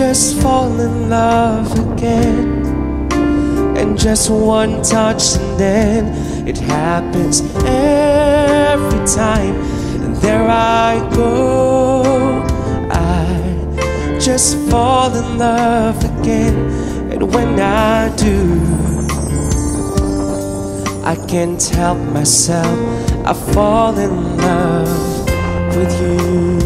just fall in love again. And just one touch, and then it happens every time. And there I go. I just fall in love again. And when I do, I can't help myself. I fall in love with you.